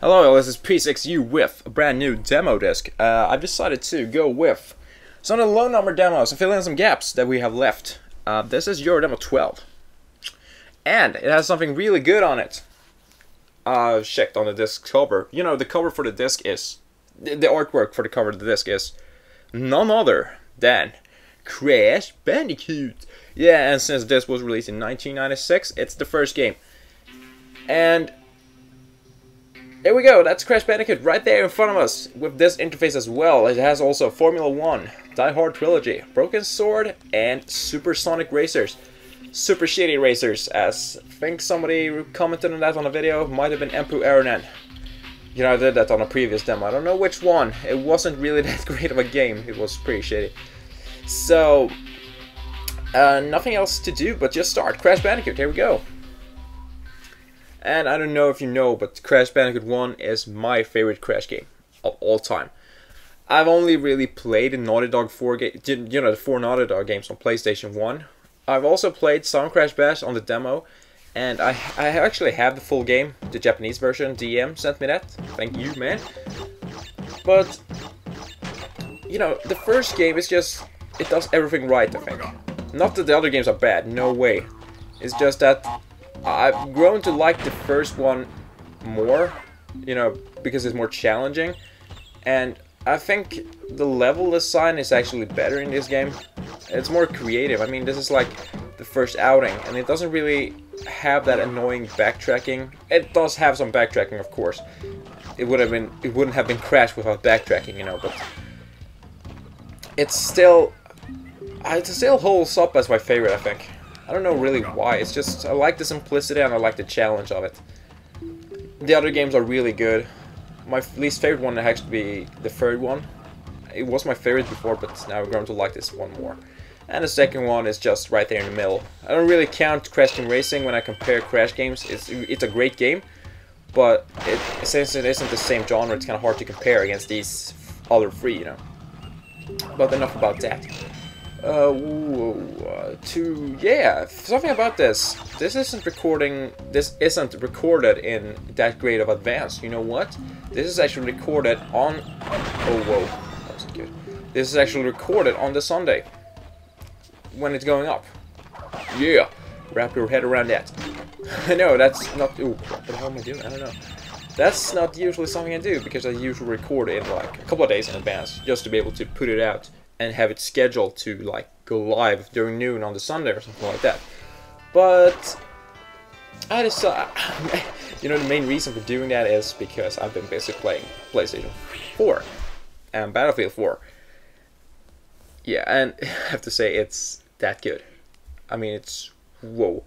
Hello, this is PSeXu with a brand new demo disc. Uh, I've decided to go with some of the low number demos and fill in some gaps that we have left. Uh, this is Euro Demo 12. And it has something really good on it. Uh, checked on the disc cover. You know, the cover for the disc is, the, the artwork for the cover of the disc is none other than Crash Bandicoot. Yeah, and since this was released in 1996, it's the first game. And there we go, that's Crash Bandicoot right there in front of us with this interface as well. It has also Formula 1, Die Hard Trilogy, Broken Sword, and Supersonic Racers. Super Shitty Racers, as I think somebody commented on that on a video, might have been Empu Aranen. You know, I did that on a previous demo, I don't know which one. It wasn't really that great of a game, it was pretty shitty. So, uh, nothing else to do but just start. Crash Bandicoot, here we go. And I don't know if you know, but Crash Bandicoot 1 is my favorite Crash game of all time. I've only really played Naughty Dog 4 game, you know, the four Naughty Dog games on PlayStation 1. I've also played some Crash Bash on the demo, and I, I actually have the full game, the Japanese version. DM sent me that. Thank you, man. But, you know, the first game is just, it does everything right, I think. Not that the other games are bad, no way. It's just that I've grown to like the first one more, you know, because it's more challenging. And I think the level design is actually better in this game. It's more creative. I mean, this is like the first outing, and it doesn't really have that annoying backtracking. It does have some backtracking, of course. It would have been, it wouldn't have been Crash without backtracking, you know. But it's still, uh, it still holds up as my favorite, I think. I don't know really why. It's just I like the simplicity and I like the challenge of it. The other games are really good. My least favorite one has to be the third one. It was my favorite before, but now I've grown to like this one more. And the second one is just right there in the middle. I don't really count Crash Team Racing when I compare Crash games. It's it's a great game, but it, since it isn't the same genre, it's kind of hard to compare against these other three, you know. But enough about that. Uh, to yeah, something about this. This isn't recording. This isn't recorded in that great of advance. You know what? This is actually recorded on. Oh whoa, that was good. This is actually recorded on the Sunday when it's going up. Yeah, wrap your head around that. no, that's not. Ooh, what the hell am I doing? I don't know. That's not usually something I do because I usually record it like a couple of days in advance just to be able to put it out and have it scheduled to like go live during noon on the Sunday or something like that. But I decided, you know, the main reason for doing that is because I've been busy playing PlayStation 4 and Battlefield 4. Yeah, and I have to say it's that good. I mean, it's whoa.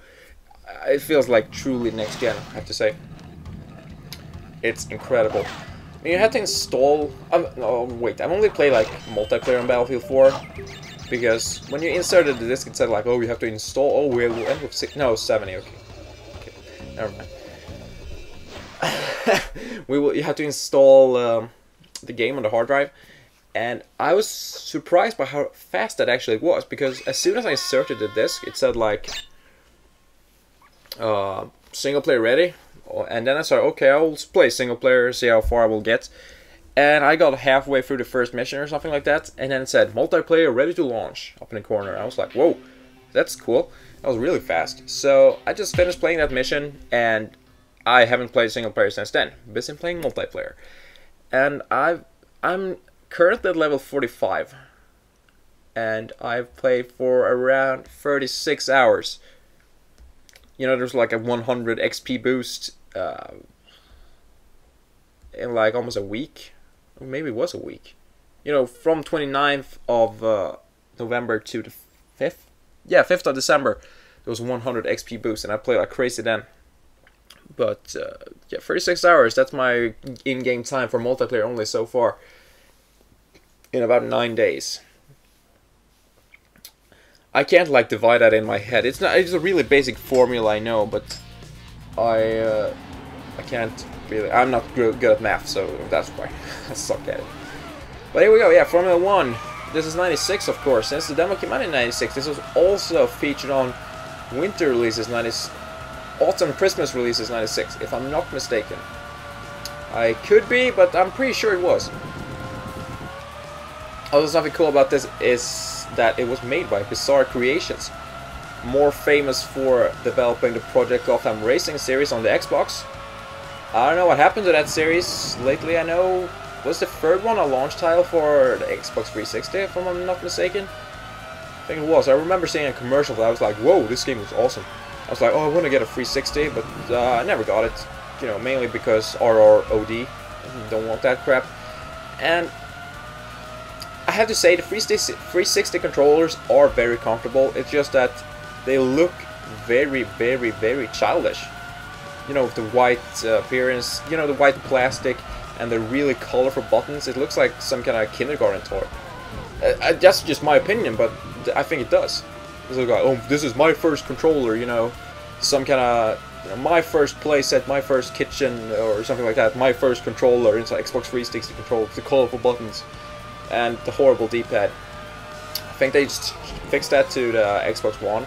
It feels like truly next gen. I have to say, it's incredible you have to install... Oh, wait, I've only played, like, multiplayer on Battlefield 4. Because when you inserted the disc, it said, like, oh, you have to install... Oh, we will end with... Six, no, 70, okay. Okay, never mind. we will, you have to install um, the game on the hard drive. And I was surprised by how fast that actually was. Because as soon as I inserted the disc, it said, like... Uh, single player ready and then I said, okay, I'll play single player, see how far I will get. And I got halfway through the first mission or something like that, and then it said multiplayer ready to launch up in the corner. I was like, whoa, that's cool. That was really fast. So I just finished playing that mission, and I haven't played single player since then. Busy playing multiplayer, and I've I'm currently at level 45, and I've played for around 36 hours. You know, there's like a 100 XP boost uh, in like almost a week. Or maybe it was a week. You know, from 29th of uh, November to the 5th. Yeah, 5th of December. There was 100 XP boost, and I played like crazy then. But uh, yeah, 36 hours. That's my in-game time for multiplayer only so far. In about nine days. I can't like divide that in my head. It's not. It's a really basic formula, I know, but I uh, I can't really. I'm not good at math, so that's why I suck at it. But here we go. Yeah, Formula One. This is 96, of course. Since the demo came out in 96, this was also featured on winter releases 96, autumn Christmas releases 96, if I'm not mistaken. I could be, but I'm pretty sure it was. Also, something cool about this is that it was made by Bizarre Creations, more famous for developing the Project Gotham Racing series on the Xbox. I don't know what happened to that series lately. I know was the third one a launch title for the Xbox 360, if I'm not mistaken. I think it was. I remember seeing a commercial that I was like, whoa, this game was awesome. I was like, oh, I want to get a 360, but uh, I never got it. You know, mainly because RROD. Don't want that crap. And I have to say, the 360 controllers are very comfortable. It's just that they look very, very, very childish. You know, the white uh, appearance, you know, the white plastic and the really colorful buttons. It looks like some kind of kindergarten toy. Uh, uh that's just my opinion, but I think it does. It's like, oh, this is my first controller, you know, some kind of you know, my first playset, my first kitchen, or something like that. My first controller inside Xbox 360 controller the colorful buttons and the horrible D-pad. I think they just fixed that to the Xbox One.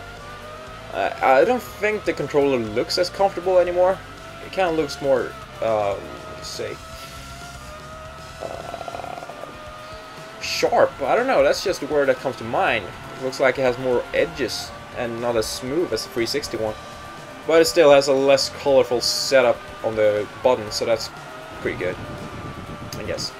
Uh, I don't think the controller looks as comfortable anymore. It kind of looks more, uh, let's say, uh, sharp. I don't know, that's just the word that comes to mind. It looks like it has more edges and not as smooth as the 360 one. But it still has a less colorful setup on the button, so that's pretty good, I guess.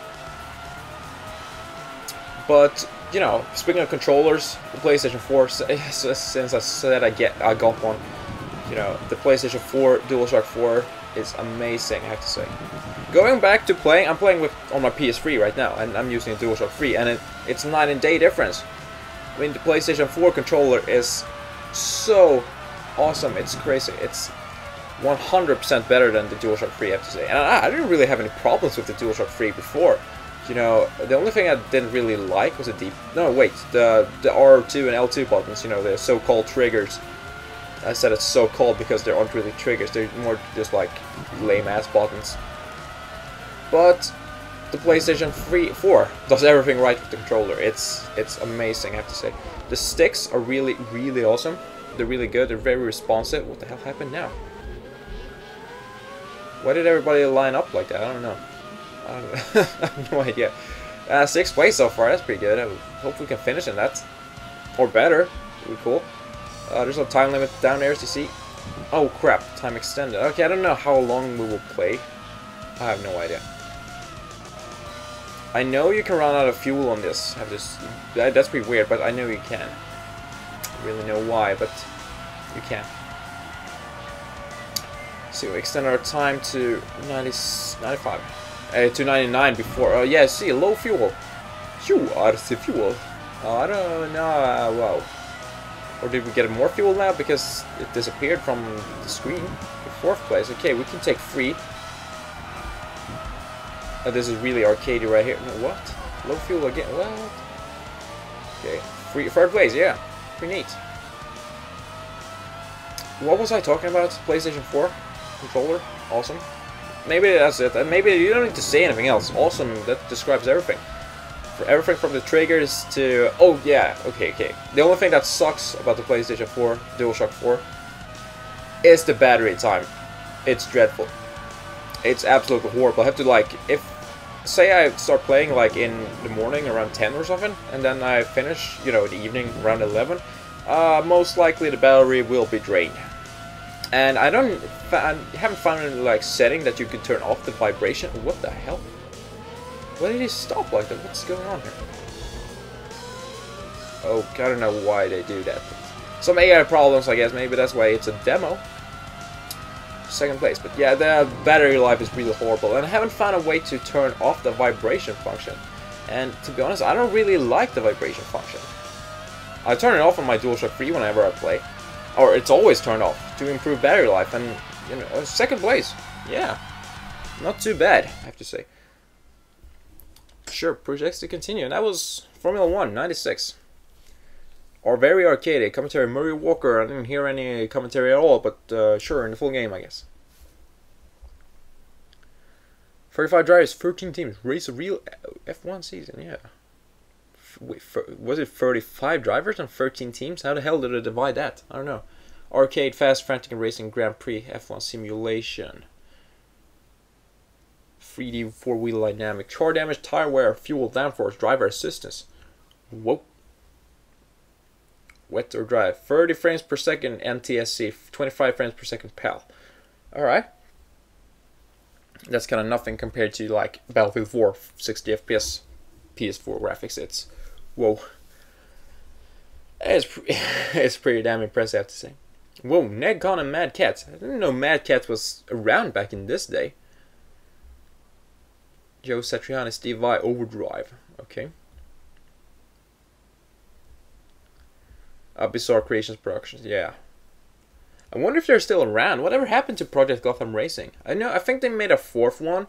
But you know, speaking of controllers, the PlayStation 4, eh, since I said I get I got one, you know, the PlayStation 4 DualShock 4 is amazing, I have to say. Going back to playing, I'm playing with on my PS3 right now, and I'm using a DualShock 3, and it, it's night and day difference. I mean, the PlayStation 4 controller is so awesome, it's crazy. It's 100% better than the DualShock 3, I have to say. And I, I didn't really have any problems with the DualShock 3 before. You know, the only thing I didn't really like was the deep... No, wait, the, the R2 and L2 buttons, you know, the so-called triggers. I said it's so-called because they aren't really triggers, they're more just like lame-ass buttons. But the PlayStation 3, 4 does everything right with the controller. It's it's amazing, I have to say. The sticks are really, really awesome. They're really good, they're very responsive. What the hell happened now? Why did everybody line up like that? I don't know. no idea. Uh, sixth place so far, that's pretty good. I hope we can finish in that. Or better. Would be cool. Uh, there's no time limit down there as you see. Oh crap, time extended. Okay, I don't know how long we will play. I have no idea. I know you can run out of fuel on this. Have this. That, that's pretty weird, but I know you can. I really know why, but you can. So we extend our time to 90, 95. Uh, to 99 before. Oh, uh, yeah, see, low fuel. You are the fuel. Uh, I don't know. Uh, wow. Or did we get more fuel now because it disappeared from the screen? The fourth place. Okay, we can take three. Oh, this is really arcadey right here. What? Low fuel again? What? Okay, free, third place, yeah. Pretty neat. What was I talking about? PlayStation 4 controller? Awesome. Maybe that's it. And maybe you don't need to say anything else. Awesome, that describes everything. For everything from the triggers to... Oh, yeah, okay, okay. The only thing that sucks about the PlayStation 4, DualShock 4, is the battery time. It's dreadful. It's absolutely horrible. I have to, like, if... Say I start playing, like, in the morning around 10 or something, and then I finish, you know, in the evening around 11, uh, most likely the battery will be drained. And I don't, I haven't found any like setting that you could turn off the vibration. What the hell? Why did he stop like that? What's going on here? Oh, I don't know why they do that. Some AI problems, I guess. Maybe that's why it's a demo. Second place. But yeah, the battery life is really horrible. And I haven't found a way to turn off the vibration function. And to be honest, I don't really like the vibration function. I turn it off on my DualShock 3 whenever I play or it's always turned off to improve battery life and you know second place. Yeah. Not too bad I have to say. Sure projects to continue. And that was Formula 1 96 or very arcade commentary Murray Walker. I didn't hear any commentary at all but uh, sure in the full game I guess. 35 drivers 13 teams. Race a real F1 season yeah was it 35 drivers and 13 teams? How the hell did they divide that? I don't know. Arcade, Fast, Frantic, Racing Grand Prix F1 Simulation. 3D four-wheel dynamic. Char damage, tire wear, fuel, downforce, driver assistance. Whoa. Wet or dry. 30 frames per second NTSC, 25 frames per second PAL. Alright. That's kind of nothing compared to like Battlefield 4, 60 FPS PS4 graphics. It's whoa. It's, it's pretty damn impressive, I have to say. Whoa, Negcon and Mad Catz. I didn't know Mad Catz was around back in this day. Joe Satriani, Steve Vai, Overdrive. Okay. Uh, Bizarre Creations Productions, yeah. I wonder if they're still around. Whatever happened to Project Gotham Racing? I know. I think they made a fourth one,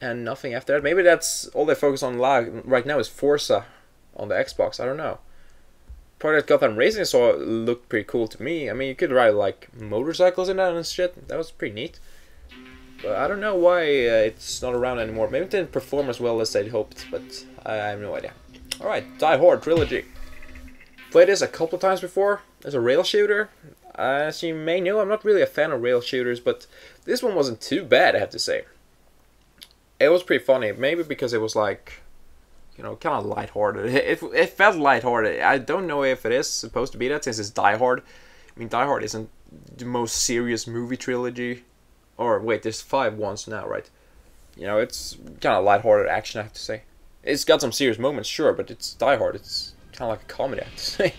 and nothing after that. Maybe that's all they focus on right now is Forza on the Xbox. I don't know. Project Gotham Racing saw looked pretty cool to me. I mean, you could ride like motorcycles in that and shit. That was pretty neat. But I don't know why uh, it's not around anymore. Maybe it didn't perform as well as they'd hoped, but I, have no idea. Alright, Die Hard Trilogy. Played this a couple times before as a rail shooter. As you may know, I'm not really a fan of rail shooters, but this one wasn't too bad, I have to say. It was pretty funny, maybe because it was like, you know, kind of lighthearted. It, it felt lighthearted. I don't know if it is supposed to be that since it's Die Hard. I mean, Die Hard isn't the most serious movie trilogy. Or wait, there's five ones now, right? You know, it's kind of lighthearted action, I have to say. It's got some serious moments, sure, but it's Die Hard. It's kind of like a comedy, I have to say.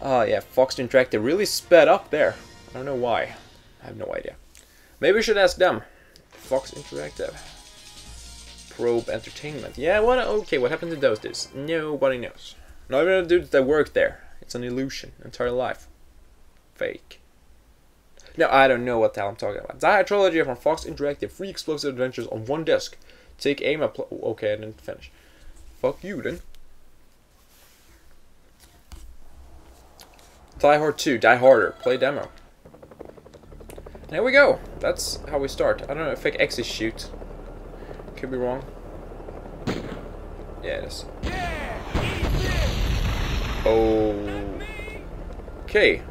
Uh, yeah, Fox Interactive really sped up there. I don't know why. I have no idea. Maybe we should ask them. Fox Interactive. Probe Entertainment. Yeah, what? Okay, what happened to those dudes? Nobody knows. Not even the dudes that work there. It's an illusion. Entire life. Fake. No, I don't know what the hell I'm talking about. Die Trilogy from Fox Interactive. Free explosive adventures on one disc. Take aim at... Okay, I didn't finish. Fuck you, then. Die Hard 2, Die Harder, play demo. There we go. That's how we start. I don't know if I X is shoot. Could be wrong. Yeah, it is. Oh. Okay.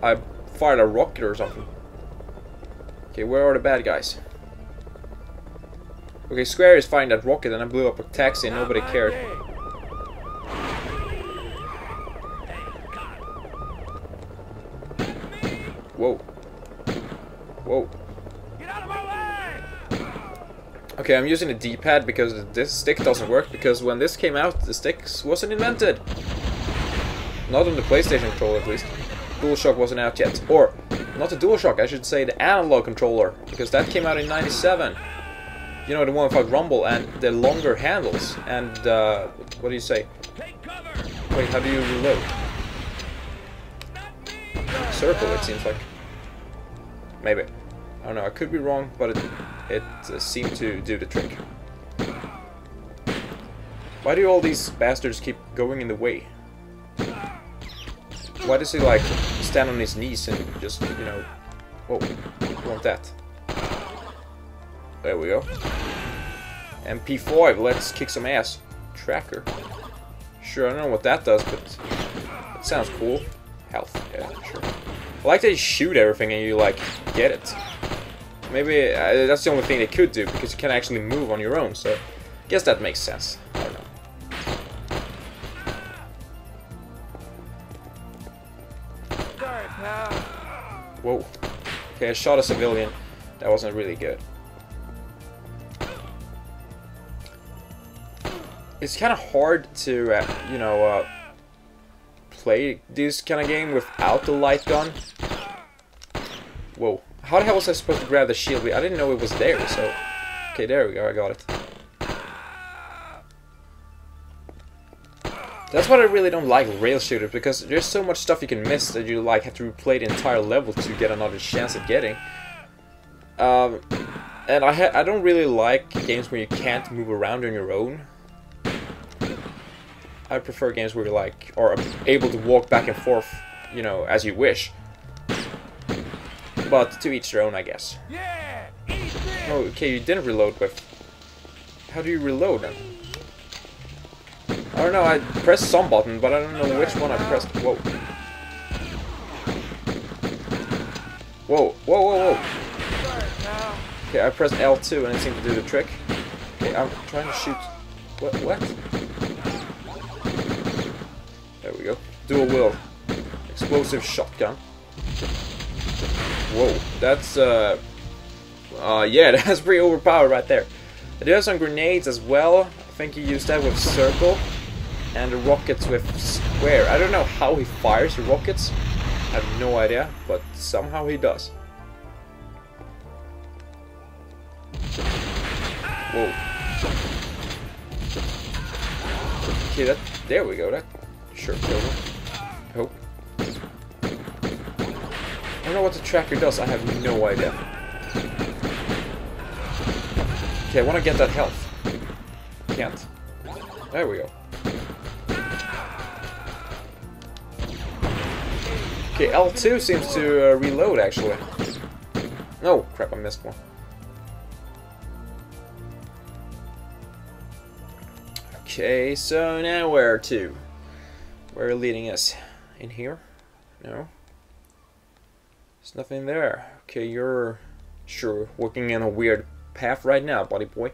I fired a rocket or something. Okay, where are the bad guys? Okay, Square is firing that rocket and I blew up a taxi and nobody cared. Whoa. Whoa. Okay, I'm using a D-pad because this stick doesn't work, because when this came out, the sticks wasn't invented. Not on the PlayStation controller, at least. DualShock wasn't out yet. Or, not the DualShock, I should say the analog controller, because that came out in 97. You know, the one without rumble and the longer handles. And, uh, what do you say? Wait, how do you reload? Circle, it seems like. Maybe. I don't know, I could be wrong, but it, it uh, seemed to do the trick. Why do all these bastards keep going in the way? Why does he, like, stand on his knees and just, you know... Whoa, want that. There we go. MP5, let's kick some ass. Tracker. Sure, I don't know what that does, but it sounds cool. Health, yeah, sure. I like that you shoot everything and you, like, get it. Maybe uh, that's the only thing they could do, because you can actually move on your own, so... I guess that makes sense. Whoa. Okay, I shot a civilian. That wasn't really good. It's kind of hard to, uh, you know, uh, play this kind of game without the light gun. How the hell was I supposed to grab the shield? I didn't know it was there, so... Okay, there we go, I got it. That's what I really don't like rail shooters, because there's so much stuff you can miss that you like have to replay the entire level to get another chance at getting. Um, and I, I don't really like games where you can't move around on your own. I prefer games where you like are able to walk back and forth, you know, as you wish. But to each their own, I guess. Oh, okay, you didn't reload with. How do you reload then? I don't know. I pressed some button, but I don't know which one I pressed. Whoa. Whoa, whoa, whoa, whoa. Okay, I pressed L2 and it seemed to do the trick. Okay, I'm trying to shoot... What? What? There we go. Dual wheel. Explosive shotgun. Whoa, that's, uh... Uh, yeah, that's pretty overpowered right there. I do have some grenades as well. I think he used that with circle. And the rockets with square. I don't know how he fires the rockets. I have no idea, but somehow he does. Whoa. Okay, that there we go. That sure killed him. Don't know what the tracker does. I have no idea. Okay, I want to get that health. Can't. There we go. Okay, L2 seems to uh, reload, actually. No, crap, I missed one. Okay, so now where to? Where are leading us? In here? No. There's nothing there. Okay, you're sure walking in a weird path right now, buddy boy.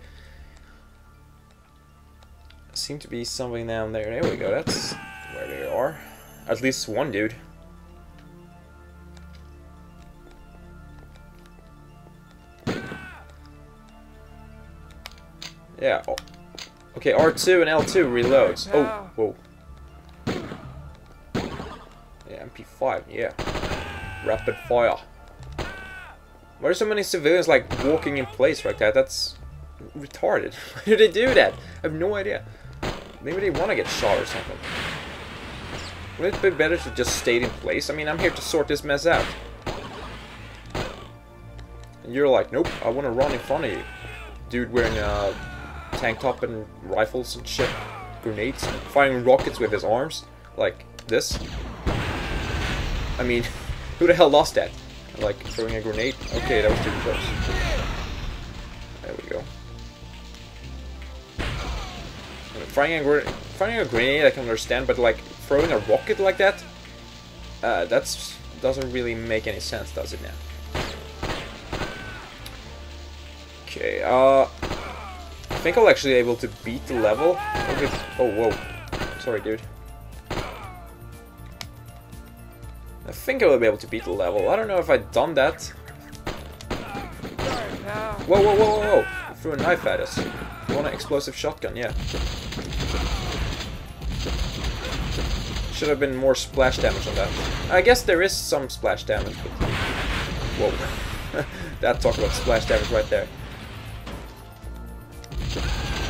Seem to be something down there. There we go, that's where they are. At least one dude. Yeah. Oh. Okay, R2 and L2 reloads. Oh, whoa. Yeah, MP5, yeah. Rapid fire. Why are so many civilians like walking in place like that? That's retarded. Why do they do that? I have no idea. Maybe they want to get shot or something. Would it be better to just stay in place? I mean, I'm here to sort this mess out. And you're like, nope, I want to run in front of you. Dude wearing a tank top and rifles and shit. Grenades. Firing rockets with his arms. Like this. I mean, who the hell lost that? Like throwing a grenade? Okay, that was too close. There we go. Firing a, firing a grenade I can understand, but like throwing a rocket like that? Uh, that's doesn't really make any sense, does it now? Okay, uh think I'll actually be able to beat the level. Okay. Oh, whoa. Sorry, dude. I think I will be able to beat the level. I don't know if I've done that. Whoa, whoa, whoa, whoa, whoa. Threw a knife at us. You want an explosive shotgun? Yeah. Should have been more splash damage on that. I guess there is some splash damage, but... Whoa. that talk about splash damage right there.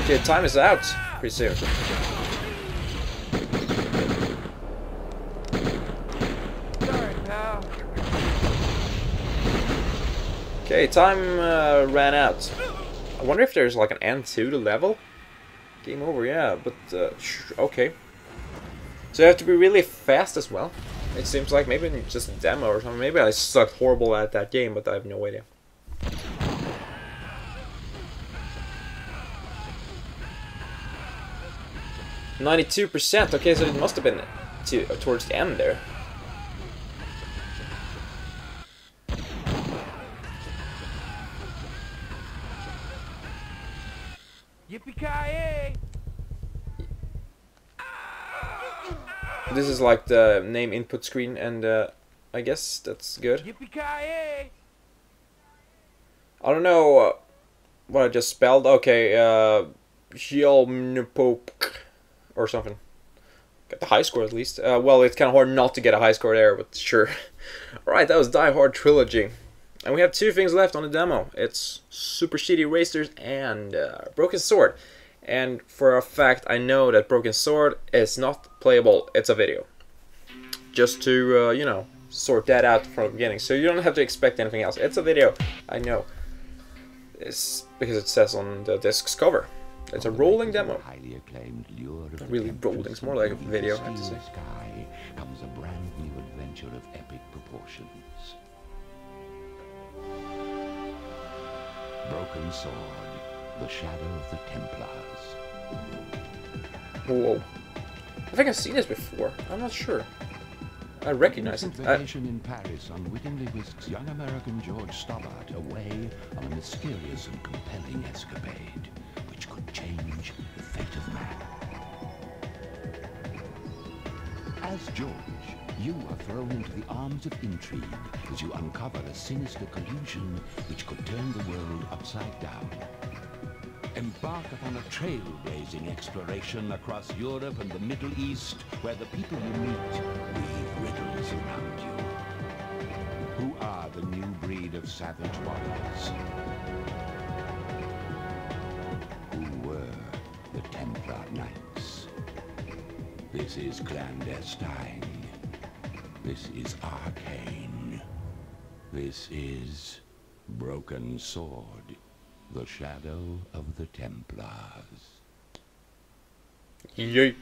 Okay, time is out pretty soon. Okay, time uh, ran out. I wonder if there's like an end to the level? Game over, yeah, but uh, okay. So you have to be really fast as well. It seems like maybe just a demo or something. Maybe I sucked horrible at that game, but I have no idea. 92%, okay, so it must have been to, towards the end there. This is like the name input screen, and uh, I guess that's good. I don't know uh, what I just spelled. Okay, uh, or something. Got the high score at least. Uh, well, it's kind of hard not to get a high score there, but sure. Alright, that was Die Hard Trilogy. And we have two things left on the demo. It's Super Shitty Racers and uh, Broken Sword. And for a fact, I know that Broken Sword is not playable, it's a video. Just to, uh, you know, sort that out from the beginning. So you don't have to expect anything else. It's a video, I know. It's because it says on the disc's cover. It's a rolling demo. Really rolling. It's more like a video, I have to say. Sky comes a brand new adventure of epic proportions. Broken Sword, the shadow of the Templars. Whoa. I think I've seen this before. I'm not sure. I recognize it. recent I, in Paris unwittingly whisks young American George Stobbart away on a mysterious and compelling escapade, which could change the fate of man. As George, you are thrown into the arms of intrigue as you uncover a sinister collusion which could turn the world upside down. Embark upon a trailblazing exploration across Europe and the Middle East, where the people you meet weave riddles around you. Who are the new breed of savage warriors? Who were the Templar Knights? This is clandestine. This is arcane. This is Broken Sword, the shadow of the Templars. Yay.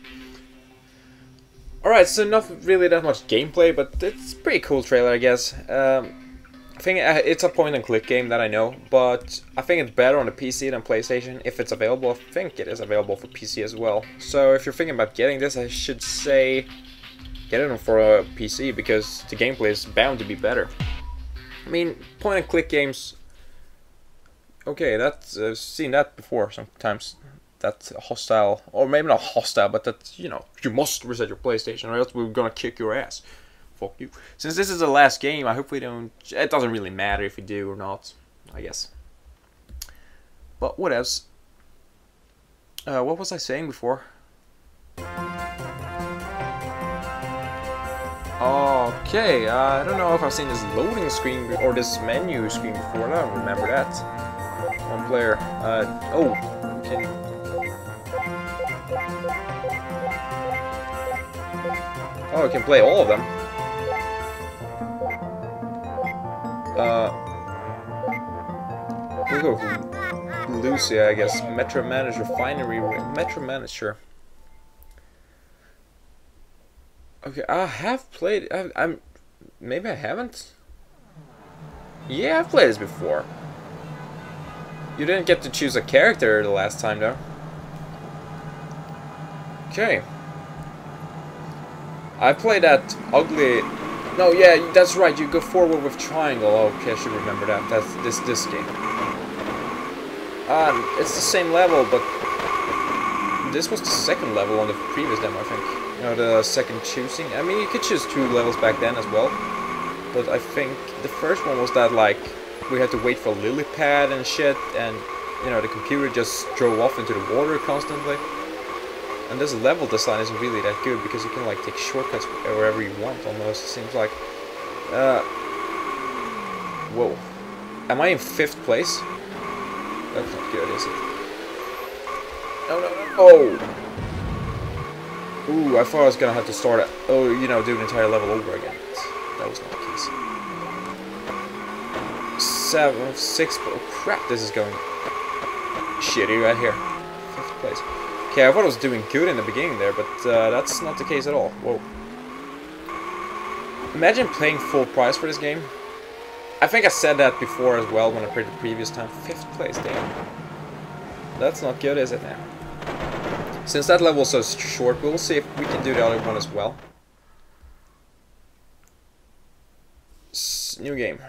Alright, so not really that much gameplay, but it's a pretty cool trailer, I guess. Um, I think uh, it's a point-and-click game that I know, but I think it's better on the PC than PlayStation. If it's available, I think it is available for PC as well. So if you're thinking about getting this, I should say get it for a PC, because the gameplay is bound to be better. I mean, point-and-click games... Okay, that's I've seen that before sometimes that hostile, or maybe not hostile, but that, you know, you must reset your PlayStation or else we're gonna kick your ass. Fuck you. Since this is the last game, I hope we don't, it doesn't really matter if we do or not, I guess. But what else? Uh, what was I saying before? Okay, uh, I don't know if I've seen this loading screen or this menu screen before. I don't remember that. One player. Uh, oh, we can Oh, I can play all of them. Uh, we'll go with Lu- Lucia, I guess. Metro Manager, Refinery, Metro Manager. Okay, I have played. I, I'm. Maybe I haven't. Yeah, I've played this before. You didn't get to choose a character the last time, though. Okay. I played that ugly. No, yeah, that's right. You go forward with triangle. Okay, I should remember that. That's this this game. Um, it's the same level, but this was the second level on the previous demo, I think. You know, the second choosing. I mean, you could choose two levels back then as well, but I think the first one was that like we had to wait for lily pad and shit, and you know the computer just drove off into the water constantly. And this level design isn't really that good because you can like take shortcuts wherever you want almost, it seems like. Uh, whoa. Am I in fifth place? That's not good, is it? No, no, no. Oh! Ooh, I thought I was gonna have to start. Oh, you know, do an entire level over again. That was not Seven, six, oh crap, this is going shitty right here. Fifth place. Okay, I thought I was doing good in the beginning there, but uh, that's not the case at all. Whoa. Imagine playing full price for this game. I think I said that before as well when I played the previous time. Fifth place, damn. That's not good, is it now? Since that level was so short, we'll see if we can do the other one as well. New game.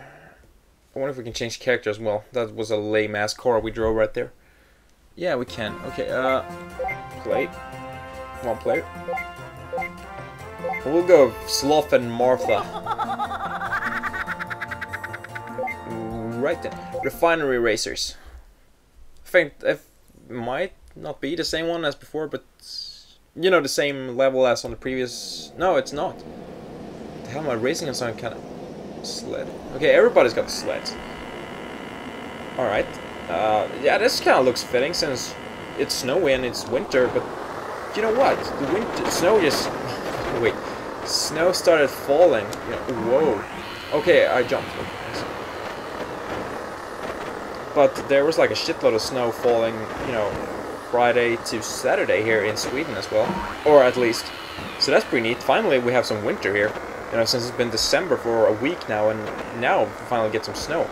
I wonder if we can change character as well. That was a lame ass car we drove right there. Yeah, we can. Okay, uh, play. One player. We'll go Sloth and Martha. Right then. Refinery Racers. I think it might not be the same one as before, but you know, the same level as on the previous. No, it's not. The hell am I racing on some kind of sled? Okay, everybody's got sleds. Alright. Uh, yeah, this kind of looks fitting since it's snowy and it's winter, but you know what? The winter snow just wait. Snow started falling. Yeah, whoa. Okay, I jumped. But there was like a shitload of snow falling, you know, Friday to Saturday here in Sweden as well, or at least. So that's pretty neat. Finally, we have some winter here. You know, since it's been December for a week now, and now finally get some snow.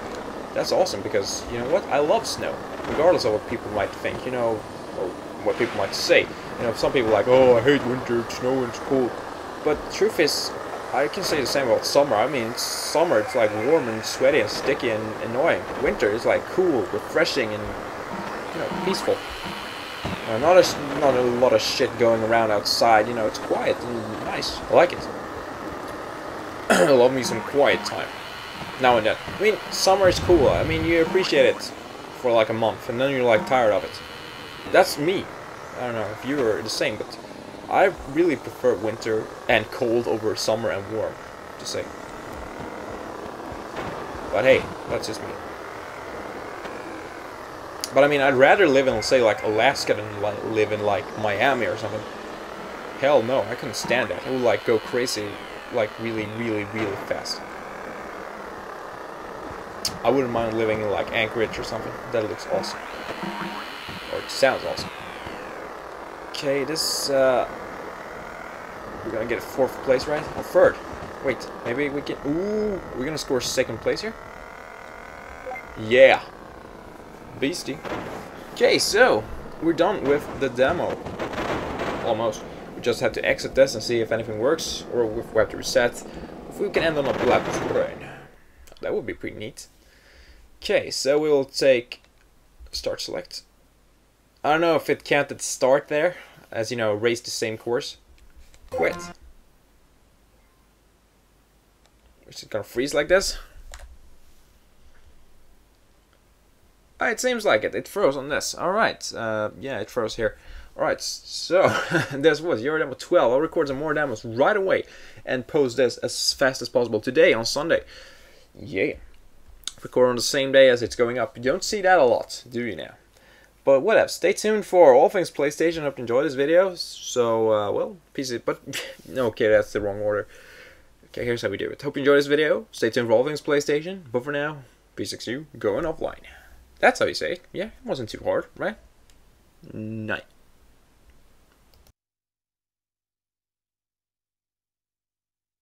That's awesome because you know what? I love snow, regardless of what people might think. You know, or what people might say. You know, some people are like, oh, I hate winter, it's snow and it's cold. But truth is, I can say the same about summer. I mean, summer it's like warm and sweaty and sticky and annoying. Winter is like cool, refreshing, and you know peaceful. Uh, not a not a lot of shit going around outside. You know, it's quiet and nice. I like it. Love me some quiet time now and then. I mean, summer is cool. I mean, you appreciate it for like a month, and then you're like tired of it. That's me. I don't know if you are the same, but I really prefer winter and cold over summer and warm. to say. But hey, that's just me. But I mean, I'd rather live in, say, like Alaska than like, live in like Miami or something. Hell no, I couldn't stand that. It would like go crazy, like really, really, really fast. I wouldn't mind living in like Anchorage or something. That looks awesome. Or it sounds awesome. Okay, this uh we're gonna get a fourth place, right? Or third. Wait, maybe we can ooh we're gonna score second place here? Yeah. Beastie. Okay, so we're done with the demo. Almost. Just have to exit this and see if anything works, or if we have to reset. If we can end on a black screen. That would be pretty neat. Okay, so we'll take start select. I don't know if it counted start there, as you know, race the same course. Quit. Is it gonna freeze like this? Oh, it seems like it. It froze on this. Alright, uh, yeah, it froze here. Alright, so this was Euro demo 12. I'll record some more demos right away and post this as fast as possible today on Sunday. Yeah. Record on the same day as it's going up. You don't see that a lot, do you now? But whatever, stay tuned for all things PlayStation. Hope you enjoy this video. So, uh, well, peace. But, okay, that's the wrong order. Okay, here's how we do it. Hope you enjoy this video. Stay tuned for all things PlayStation. But for now, PSeXu going offline. That's how you say it. Yeah, it wasn't too hard, right? Night.